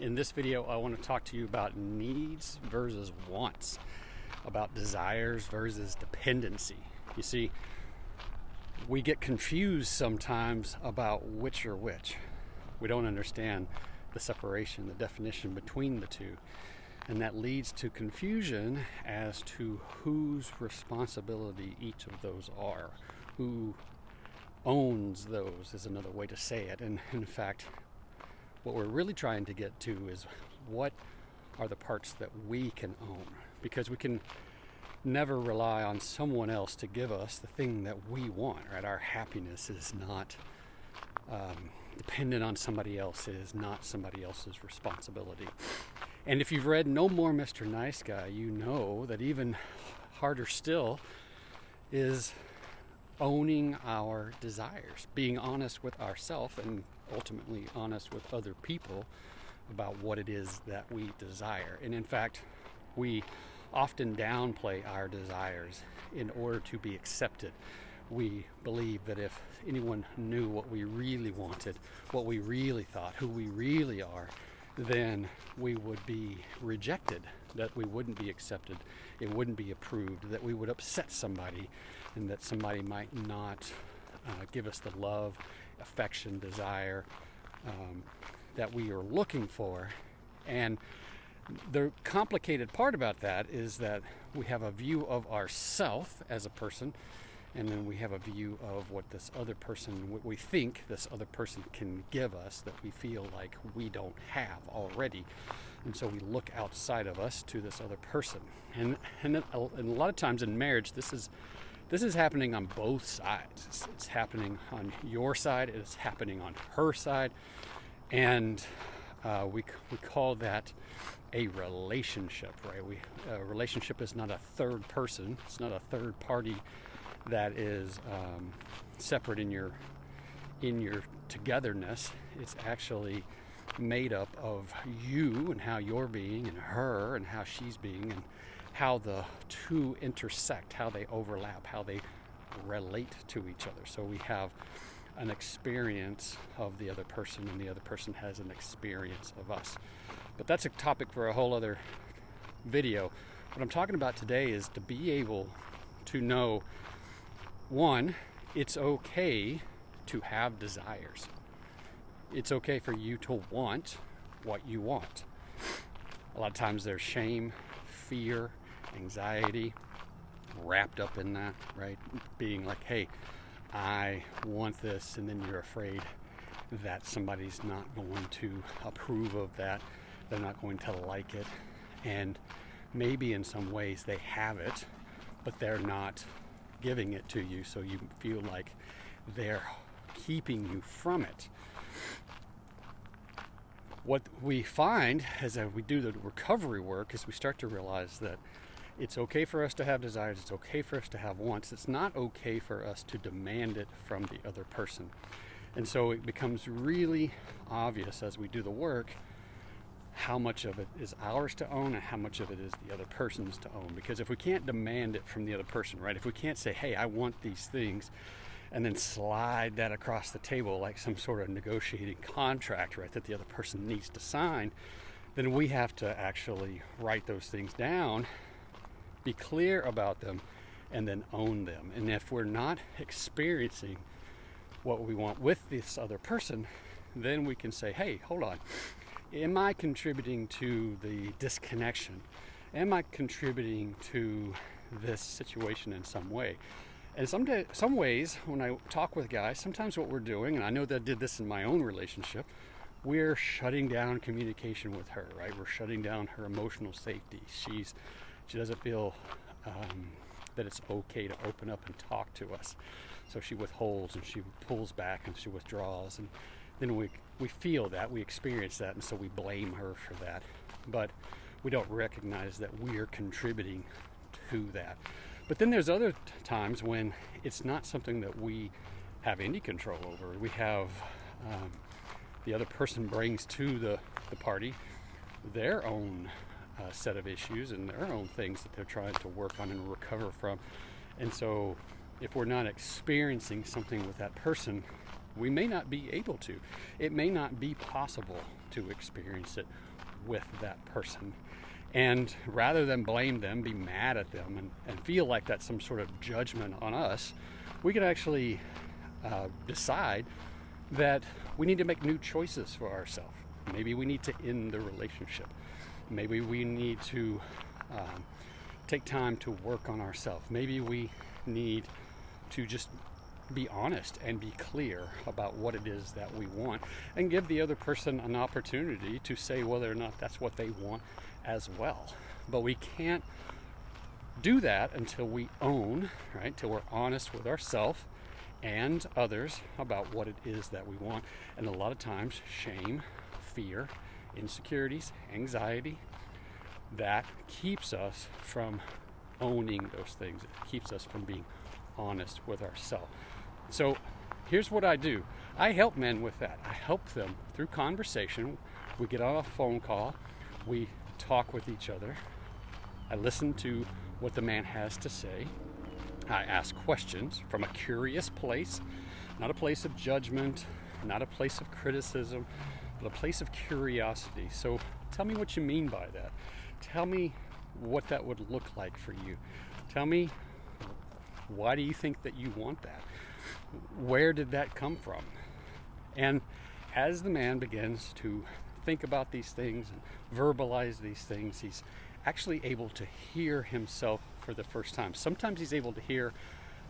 In this video, I want to talk to you about needs versus wants, about desires versus dependency. You see, we get confused sometimes about which are which. We don't understand the separation, the definition between the two. And that leads to confusion as to whose responsibility each of those are. Who owns those is another way to say it. And in fact, what we're really trying to get to is what are the parts that we can own? Because we can never rely on someone else to give us the thing that we want right? Our happiness is not um, dependent on somebody else it is not somebody else's responsibility. And if you've read no more mr nice guy you know that even harder still is owning our desires being honest with ourselves and ultimately honest with other people about what it is that we desire. And in fact, we often downplay our desires in order to be accepted. We believe that if anyone knew what we really wanted, what we really thought, who we really are, then we would be rejected, that we wouldn't be accepted, it wouldn't be approved, that we would upset somebody, and that somebody might not uh, give us the love affection, desire um, that we are looking for. And the complicated part about that is that we have a view of ourself as a person, and then we have a view of what this other person, what we think this other person can give us that we feel like we don't have already. And so we look outside of us to this other person. And, and, and a lot of times in marriage, this is this is happening on both sides. It's, it's happening on your side, it's happening on her side. And uh, we, we call that a relationship, right? We, a relationship is not a third person, it's not a third party that is um, separate in your in your togetherness. It's actually made up of you and how you're being, and her and how she's being, and how the two intersect, how they overlap, how they relate to each other. So we have an experience of the other person, and the other person has an experience of us. But that's a topic for a whole other video. What I'm talking about today is to be able to know one, it's okay to have desires. It's okay for you to want what you want. A lot of times there's shame, fear, anxiety wrapped up in that, right? Being like, hey, I want this, and then you're afraid that somebody's not going to approve of that, they're not going to like it, and maybe in some ways they have it, but they're not giving it to you, so you feel like they're keeping you from it. What we find as we do the recovery work is we start to realize that it's okay for us to have desires, it's okay for us to have wants. It's not okay for us to demand it from the other person. And so it becomes really obvious as we do the work how much of it is ours to own and how much of it is the other person's to own. Because if we can't demand it from the other person, right? If we can't say, hey, I want these things, and then slide that across the table like some sort of negotiating contract, right, that the other person needs to sign, then we have to actually write those things down be clear about them, and then own them. And if we're not experiencing what we want with this other person, then we can say, hey, hold on. Am I contributing to the disconnection? Am I contributing to this situation in some way? And some, day, some ways, when I talk with guys, sometimes what we're doing, and I know that I did this in my own relationship, we're shutting down communication with her, right? We're shutting down her emotional safety. She's she doesn't feel um, that it's okay to open up and talk to us. So she withholds and she pulls back and she withdraws. And then we, we feel that, we experience that, and so we blame her for that. But we don't recognize that we're contributing to that. But then there's other times when it's not something that we have any control over. We have um, the other person brings to the, the party their own uh, set of issues and their own things that they're trying to work on and recover from. And so, if we're not experiencing something with that person, We may not be able to. It may not be possible to experience it with that person. And rather than blame them, be mad at them, and, and feel like that's some sort of judgment on us, we can actually uh, decide that we need to make new choices for ourselves. Maybe we need to end the relationship. Maybe we need to um, take time to work on ourselves. Maybe we need to just be honest and be clear about what it is that we want and give the other person an opportunity to say whether or not that's what they want as well. But we can't do that until we own, right? Until we're honest with ourselves and others about what it is that we want. And a lot of times, shame, fear, insecurities, anxiety, that keeps us from owning those things. It keeps us from being honest with ourselves. So here's what I do I help men with that. I help them through conversation. We get on a phone call, we talk with each other. I listen to what the man has to say. I ask questions from a curious place, not a place of judgment, not a place of criticism, but a place of curiosity. So tell me what you mean by that. Tell me what that would look like for you. Tell me why do you think that you want that? Where did that come from? And as the man begins to think about these things and verbalize these things, he's actually able to hear himself for the first time. Sometimes he's able to hear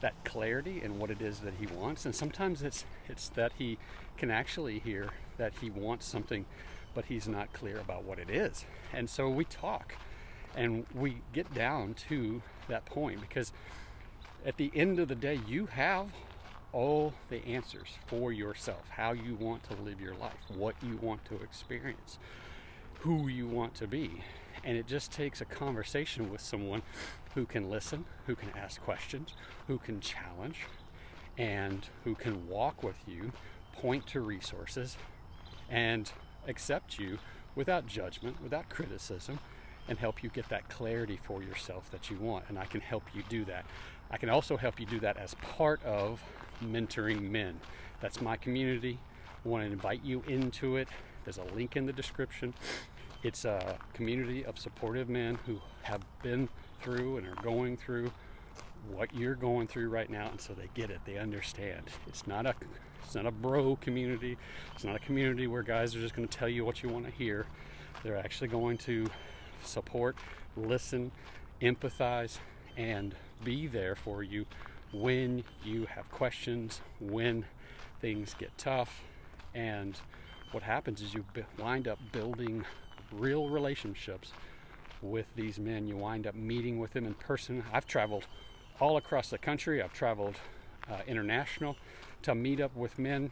that clarity and what it is that he wants, and sometimes it's it's that he can actually hear that he wants something, but he's not clear about what it is. And so we talk, and we get down to that point because at the end of the day, you have all the answers for yourself how you want to live your life, what you want to experience, who you want to be. And it just takes a conversation with someone who can listen, who can ask questions, who can challenge, and who can walk with you, point to resources, and accept you without judgment, without criticism, and help you get that clarity for yourself that you want. And I can help you do that. I can also help you do that as part of mentoring men. That's my community. I want to invite you into it. There's a link in the description. It's a community of supportive men who have been through and are going through what you're going through right now and so they get it they understand it's not a it's not a bro community it's not a community where guys are just going to tell you what you want to hear they're actually going to support listen empathize and be there for you when you have questions, when things get tough. And what happens is you wind up building real relationships with these men. You wind up meeting with them in person. I've traveled all across the country, I've traveled uh, international to meet up with men.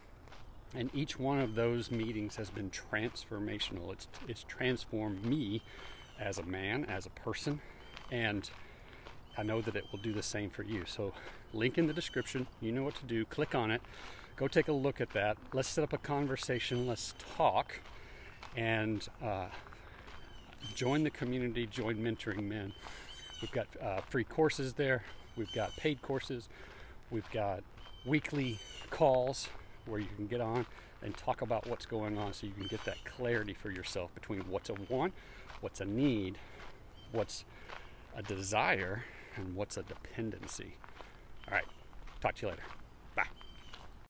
And each one of those meetings has been transformational. It's, it's transformed me as a man, as a person, and I know that it will do the same for you. So, link in the description. You know what to do. Click on it. Go take a look at that. Let's set up a conversation. Let's talk and uh, join the community, join Mentoring Men. We've got uh, free courses there, we've got paid courses, we've got weekly calls where you can get on and talk about what's going on so you can get that clarity for yourself between what's a want, what's a need, what's a desire, and what's a dependency. All right, talk to you later.